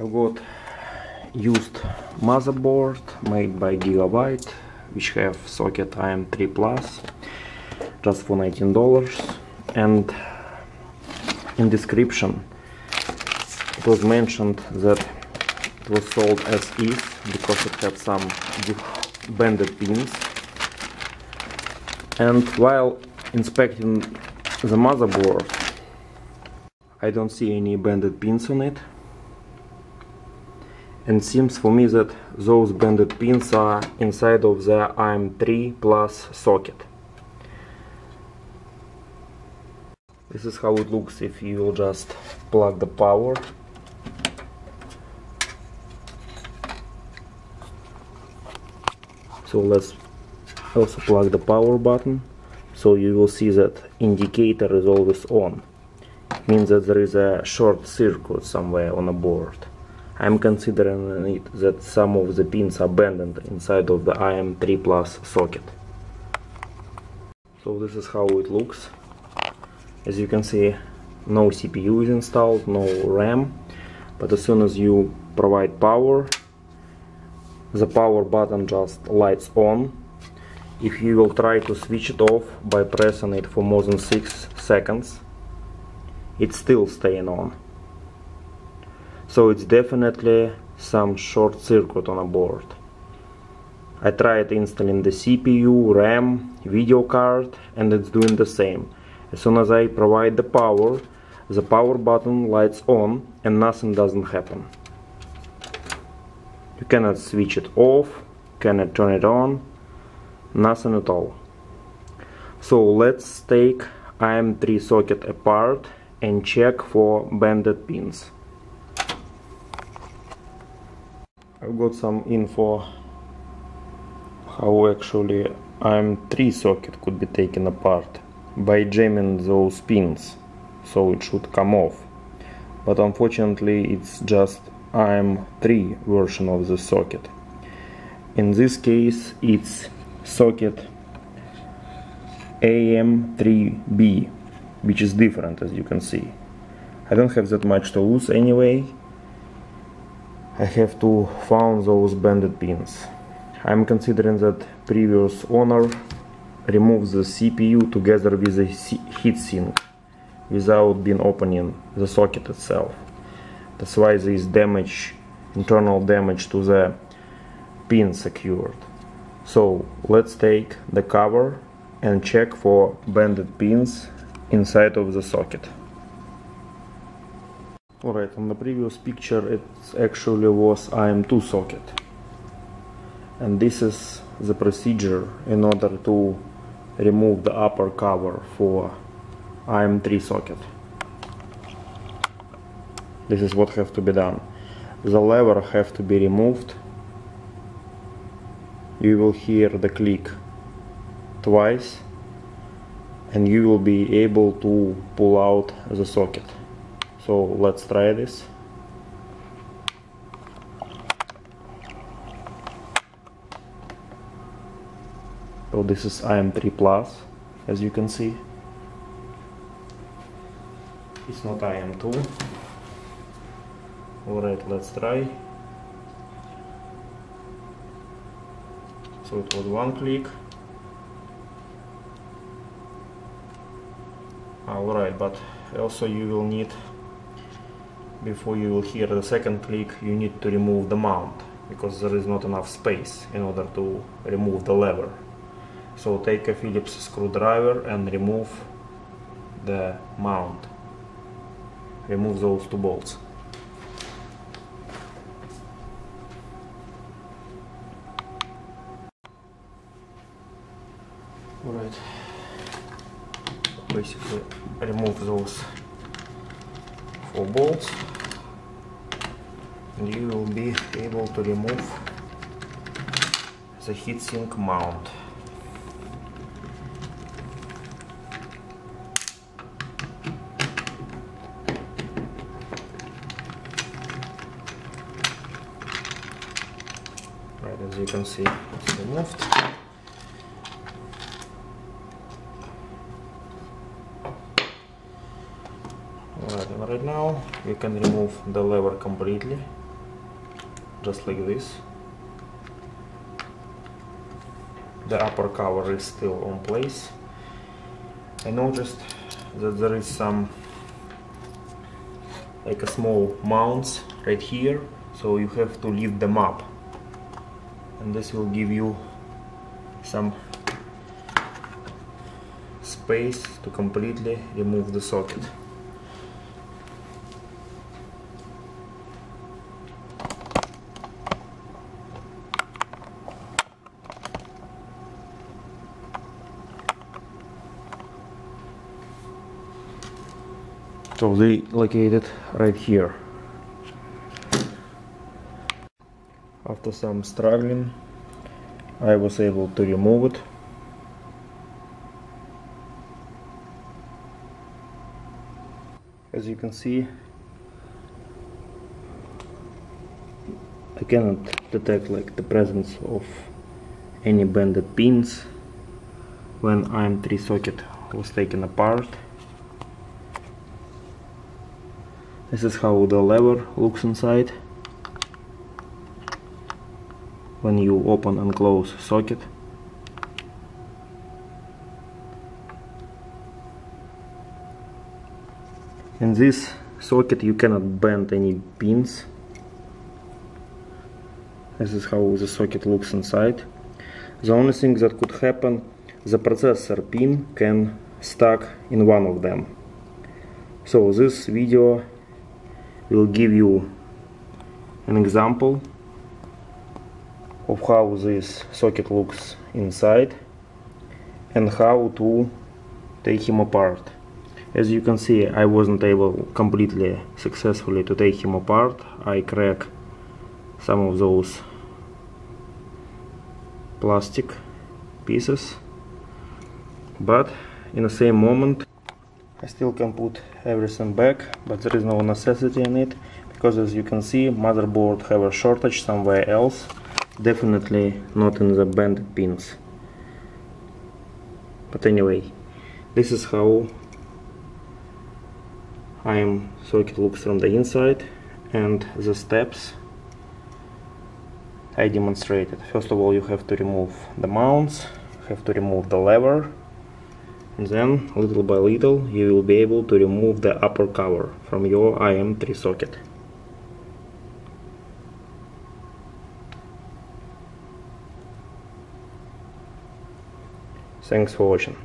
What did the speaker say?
I've got used motherboard made by Gigabyte which have socket AM3 Plus just for $19 and in description it was mentioned that it was sold as is because it had some bended pins. And while inspecting the motherboard I don't see any bended pins on it and seems for me that those bended pins are inside of the AM3 plus socket. This is how it looks if you will just plug the power. So let's also plug the power button so you will see that indicator is always on. It means that there is a short circuit somewhere on a board. I'm considering it that some of the pins are bended inside of the AM3 Plus socket. So this is how it looks. As you can see, no CPU is installed, no RAM, but as soon as you provide power, the power button just lights on. If you will try to switch it off by pressing it for more than 6 seconds, it's still staying on so it's definitely some short circuit on a board. I tried installing the CPU, RAM, video card and it's doing the same. As soon as I provide the power, the power button lights on and nothing doesn't happen. You cannot switch it off, cannot turn it on, nothing at all. So let's take AM3 socket apart and check for bended pins. I've got some info how actually AM3 socket could be taken apart by jamming those pins so it should come off. But unfortunately it's just AM3 version of the socket. In this case it's socket AM3B which is different as you can see. I don't have that much to lose anyway I have to found those bended pins. I'm considering that previous owner removed the CPU together with the heatsink without being opening the socket itself. That's why there is damage, internal damage to the pin secured. So let's take the cover and check for bended pins inside of the socket. Alright, on the previous picture it actually was AM2 socket. And this is the procedure in order to remove the upper cover for AM3 socket. This is what have to be done. The lever have to be removed. You will hear the click twice and you will be able to pull out the socket so let's try this. So this is AM3 plus as you can see. It's not AM2 alright let's try. So it was one click. Ah, alright but also you will need before you will hear the second click you need to remove the mount because there is not enough space in order to remove the lever. So take a Phillips screwdriver and remove the mount. Remove those two bolts. Alright, basically remove those four bolts and you will be able to remove the heatsink mount. Right, as you can see, it's removed. Alright, and right now you can remove the lever completely just like this. The upper cover is still on place. I noticed that there is some like a small mounts right here so you have to lift them up. And this will give you some space to completely remove the socket so they located right here. After some struggling I was able to remove it. As you can see I cannot detect like the presence of any bended pins when AM3 socket was taken apart This is how the lever looks inside when you open and close socket. In this socket you cannot bend any pins. This is how the socket looks inside. The only thing that could happen, the processor pin can stuck in one of them. So this video will give you an example of how this socket looks inside and how to take him apart. As you can see I wasn't able completely successfully to take him apart. I crack some of those plastic pieces but in the same moment I still can put everything back but there is no necessity in it because as you can see motherboard have a shortage somewhere else definitely not in the bent pins. But anyway this is how AM socket looks from the inside and the steps I demonstrated. First of all you have to remove the mounts have to remove the lever then, little by little, you will be able to remove the upper cover from your AM3 socket. Thanks for watching.